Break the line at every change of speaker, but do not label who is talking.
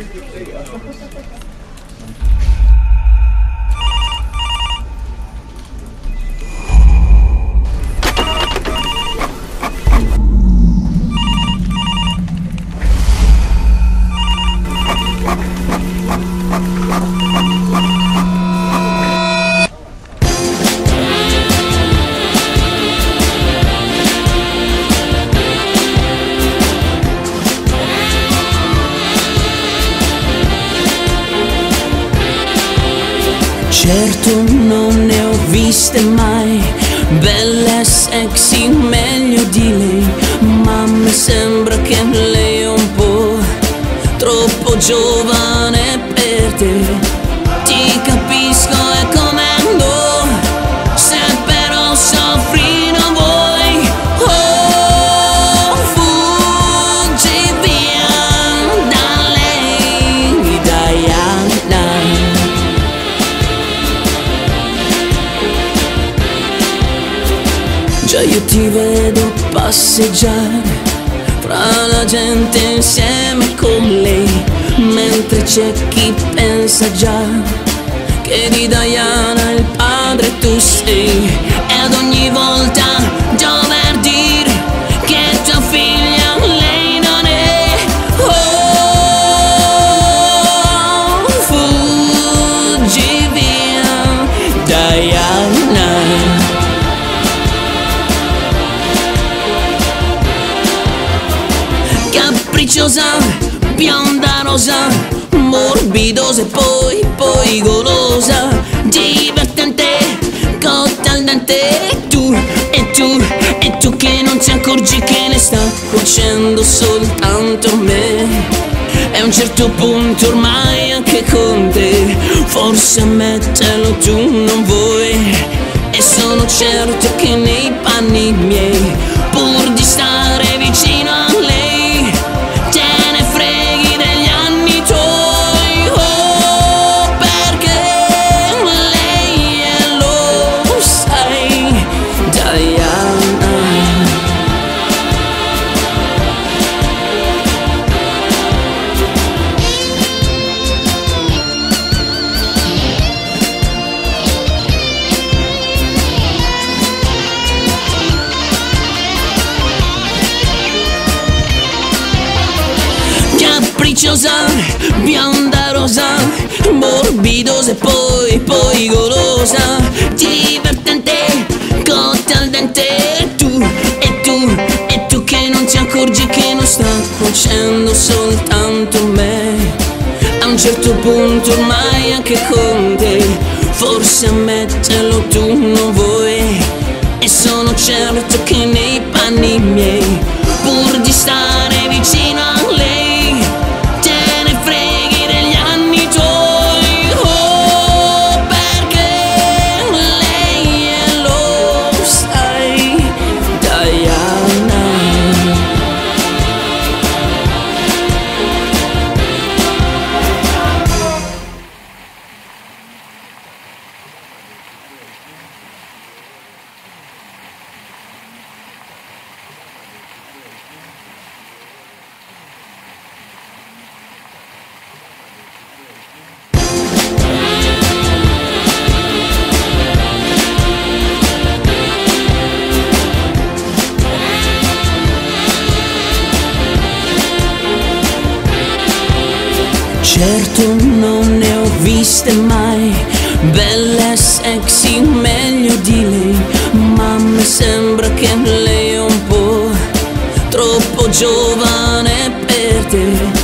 Thank you. Certo non ne ho viste mai, belle sexy meglio di lei, ma mi sembra che lei è un po' troppo giovane Già io ti vedo passeggiare fra la gente insieme con lei, mentre c'è chi pensa già che di Diana il padre tu sei, ed ogni volta capricciosa, bionda rosa, morbidosa e poi, poi golosa, divertente, cotta al dente, e tu, e tu, e tu che non ti accorgi che ne sta cuocendo soltanto me. E a un certo punto ormai anche con te, forse ammetterlo tu non vuoi. E sono certo che nei panni miei, capricciosa, bionda rosa, morbidosa e poi, poi golosa, divertente, cotta al dente, e tu, e tu, e tu che non ti accorgi che non sta cuocendo soltanto me. A un certo punto ormai anche con te, forse ammetterlo tu non vuoi. E sono certo che nei panni miei, pur di stare Certo non ne ho viste mai, belle sexy meglio di lei, ma mi sembra che lei è un po' troppo giovane per te.